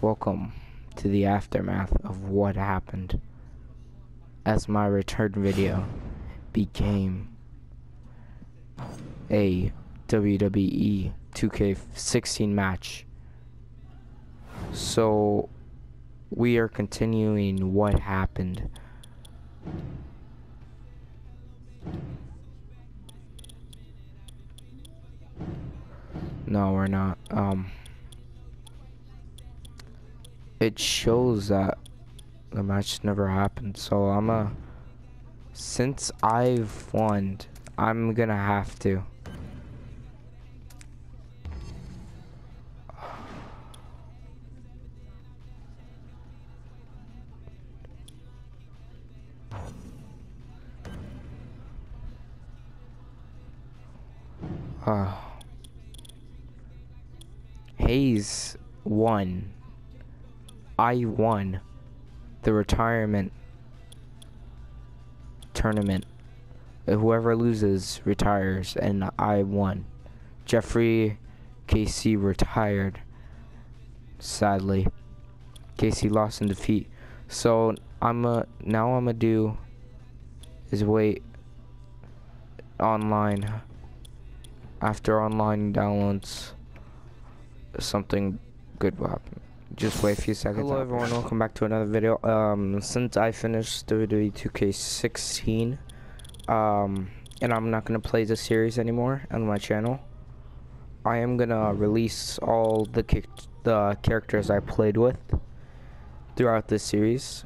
Welcome to the aftermath of what happened as my return video became a WWE 2K16 match. So we are continuing what happened. No, we're not. Um it shows that the match never happened. So I'm a since I've won, I'm gonna have to. Uh, Hayes won. I won the retirement tournament. Whoever loses retires, and I won. Jeffrey Casey retired. Sadly, Casey lost in defeat. So I'm a now I'm gonna do is wait online after online downloads something good will happen just wait a few seconds. Hello everyone. Welcome back to another video. Um since i finished WWE 2k16 um and i'm not gonna play the series anymore on my channel i am gonna release all the the characters i played with throughout this series.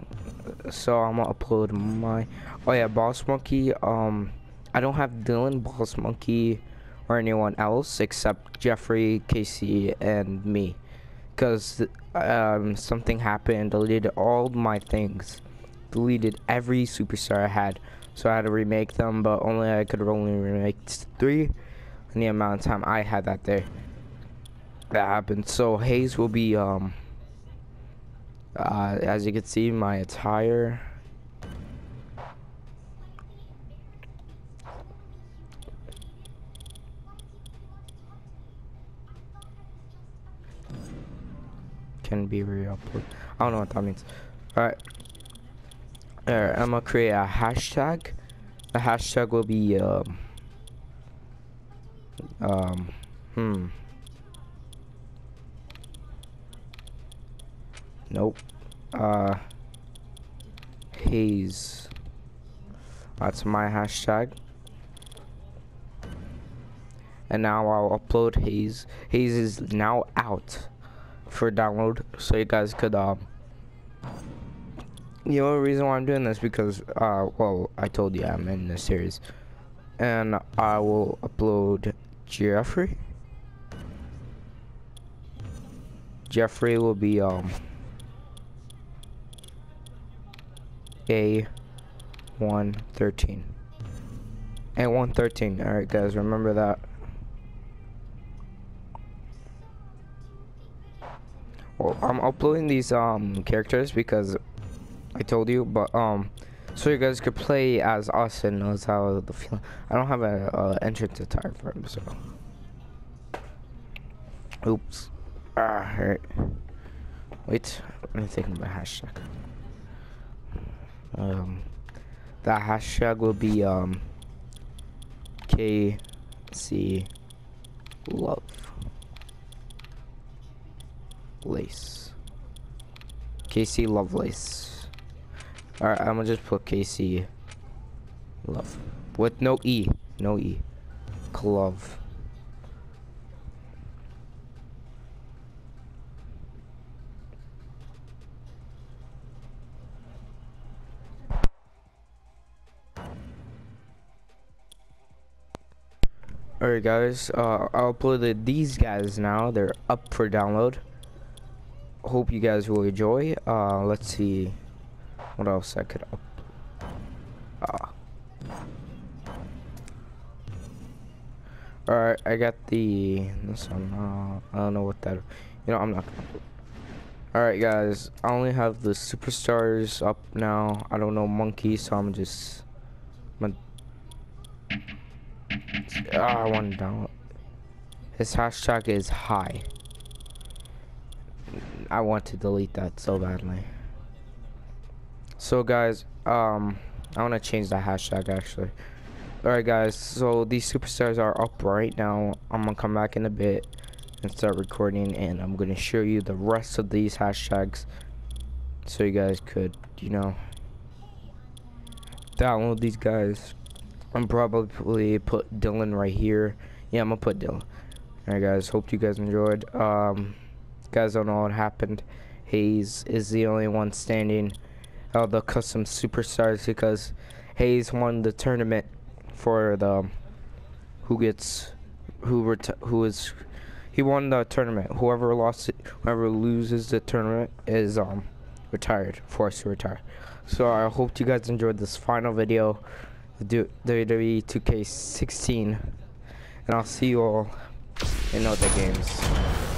So i'm gonna upload my oh yeah boss monkey um i don't have dylan boss monkey or anyone else except Jeffrey, Casey, and me. Because um, something happened, deleted all my things. Deleted every superstar I had. So I had to remake them, but only I could only remake three in the amount of time I had that day. That happened. So Hayes will be, um, uh, as you can see, my attire can be re-uploaded. I don't know what that means. Alright. Alright, I'm gonna create a hashtag. The hashtag will be, um, um, hmm. Nope. Uh, Hayes. That's my hashtag. And now I'll upload Hayes. Hayes is now out for download so you guys could um the only reason why I'm doing this because uh well I told you I'm in the series. And I will upload Jeffrey. Jeffrey will be um a 113 a 113 all right guys remember that well, I'm uploading these um characters because I told you, but um, so you guys could play as us and knows how the feel. I don't have an entrance attire for him, so. Oops. Ah, hurt. Wait, let me think the hashtag. Um, that hashtag will be um. K, C, love. Lace. Casey Lovelace. Alright, I'm gonna just put Casey Love. With no E. No E. Glove. Alright guys, uh, I'll upload these guys now. They're up for download hope you guys will enjoy. Uh, let's see what else I could up. Uh. Alright, I got the this one. Uh, I don't know what that. You know, I'm not. Alright, guys. I only have the superstars up now. I don't know monkey, so I'm just. I'm uh, I want to download. His hashtag is high. I want to delete that so badly. So guys, um, I want to change the hashtag actually. Alright guys, so these superstars are up right now. I'm gonna come back in a bit and start recording and I'm gonna show you the rest of these hashtags so you guys could, you know, download these guys. I'm probably put Dylan right here. Yeah, I'm gonna put Dylan. Alright guys, hope you guys enjoyed. Um, guys don't know what happened. Hayes is the only one standing out the custom superstars because Hayes won the tournament for the who gets who who is he won the tournament. Whoever lost it, whoever loses the tournament is um retired, forced to retire. So I hope you guys enjoyed this final video, the WWE 2K16, and I'll see you all in other games.